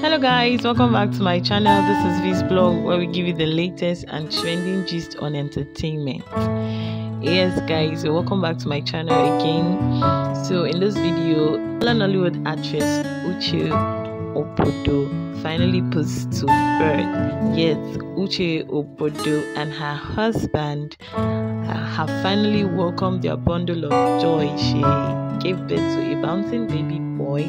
Hello guys, welcome back to my channel. This is Vee's blog where we give you the latest and trending gist on entertainment. Yes guys, welcome back to my channel again. So in this video, Nollywood actress Uche Ogbodo finally puts to birth. Yes, Uche Ogbodo and her husband have finally welcomed their bundle of joy she gave birth to a bouncing baby boy.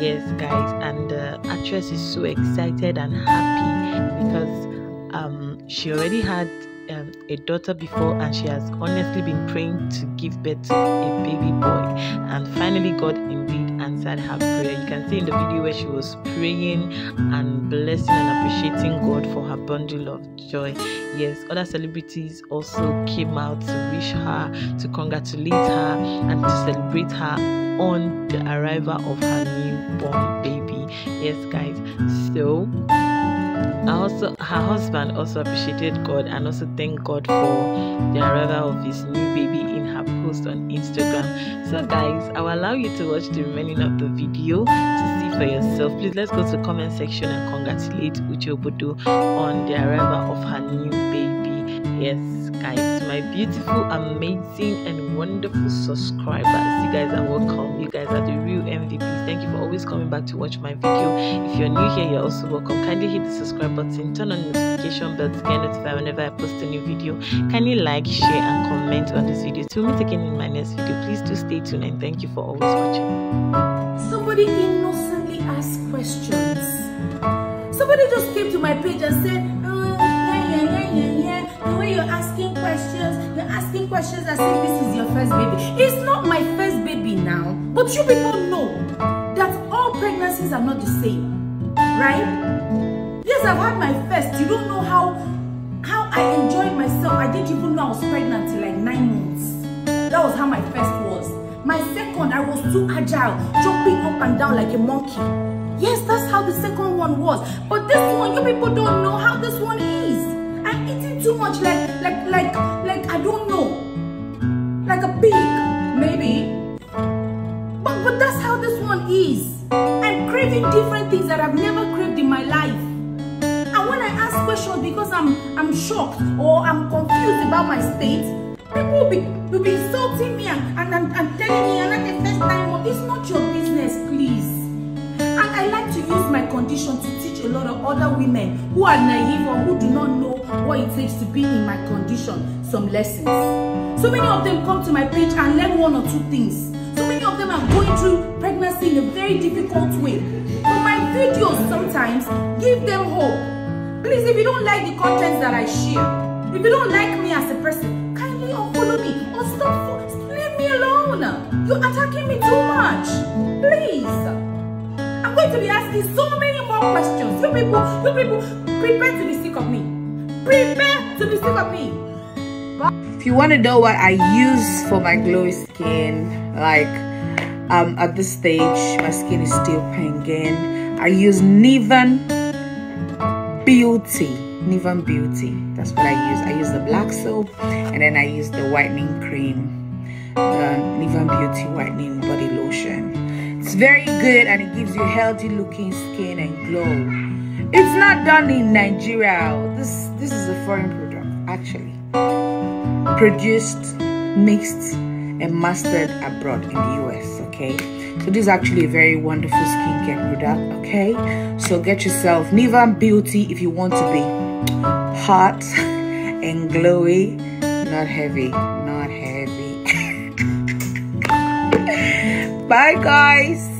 Yes guys and the actress is so excited and happy because um she already had um, a daughter before and she has honestly been praying to give birth to a baby boy and finally god indeed answered her prayer. You can see in the video where she was praying and blessing and appreciating god for her bundle of joy. Yes other celebrities also came out to wish her to congratulate her and to celebrate her on the arrival of her newborn baby. Yes guys so also her husband also appreciated god and also thanked god for the arrival of his new baby in her post on instagram. So guys i will allow you to watch the remaining of the video to see for yourself. Please let's go to the comment section and congratulate uche ogbodo on the arrival of her new baby yes guys my beautiful amazing and wonderful subscribers. You guys are welcome. You guys are the real mvps thank you for always coming back to watch my video. If you're new here you're also welcome. Kindly hit the subscribe button turn on the notification bell to get notified whenever i post a new video. Kindly like share and comment on this video. To meet again in my next video please do stay tuned and thank you for always watching. Somebody innocently asked questions. Somebody just came to my page and said asking questions as if this is your first baby. It's not my first baby now, but you people know that all pregnancies are not the same, right? Yes, I've had my first. You don't know how how I enjoyed myself. I didn't even know I was pregnant till like nine months. That was how my first was. My second, I was too agile, jumping up and down like a monkey. Yes, that's how the second one was. But this one, you people don't know how this one is. I'm eating too much like, like, like, like, I don't know. Like a pig, maybe. But, but that's how this one is. I'm craving different things that I've never craved in my life. And when I ask questions because I'm, I'm shocked or I'm confused about my state, people will be, will be insulting me and, and, and, and telling me, I'm not the first time. It's not your business, please. And I like to use my condition to teach a lot of other women who are naive or who do not know what it takes to be in my condition some lessons. So many of them come to my page and learn one or two things. So many of them are going through pregnancy in a very difficult way. But my videos sometimes give them hope. Please, if you don't like the content that I share, if you don't like me as a person, kindly unfollow me or stop, leave me alone. You're attacking me too much. Please. I'm going to be asking so many more questions. You people, you people, prepare to be sick of me. Prepare to be sick of me. If you want to know what I use for my glowy skin, like um, at this stage, my skin is still panging. I use Niven Beauty. Niven Beauty. That's what I use. I use the black soap and then I use the whitening cream. The Nivan Beauty Whitening Body Lotion. It's very good and it gives you healthy looking skin and glow. It's not done in Nigeria. This this is a foreign product actually. Produced, mixed, and mastered abroad in the US. Okay. So this is actually a very wonderful skincare product. Okay. So get yourself Nivan Beauty if you want to be hot and glowy, not heavy, not heavy. Bye guys.